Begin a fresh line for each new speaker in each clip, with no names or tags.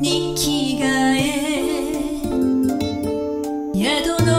に着替え宿の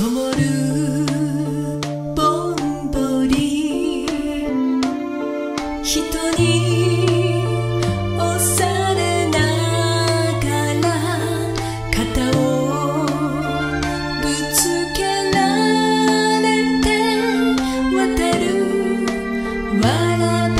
ぼんぼり」「人におされながら」「片尾ぶつけられてわたるわらび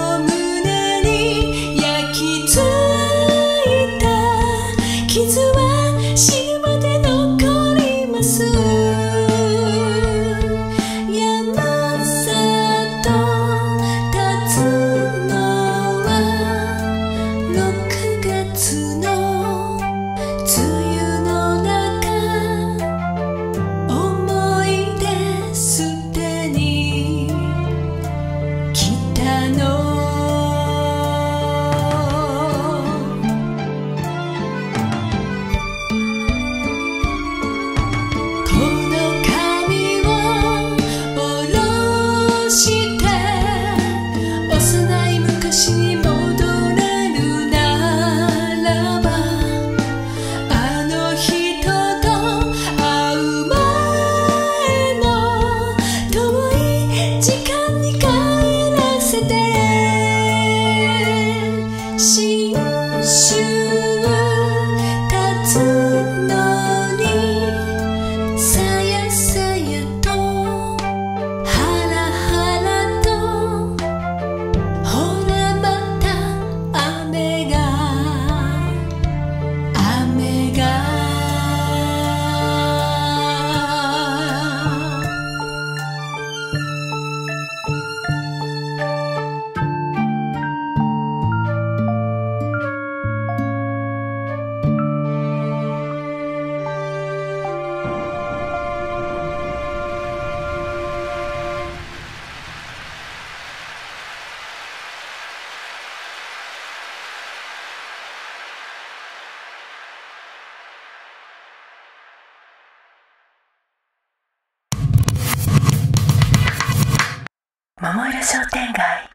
shoot 商店街。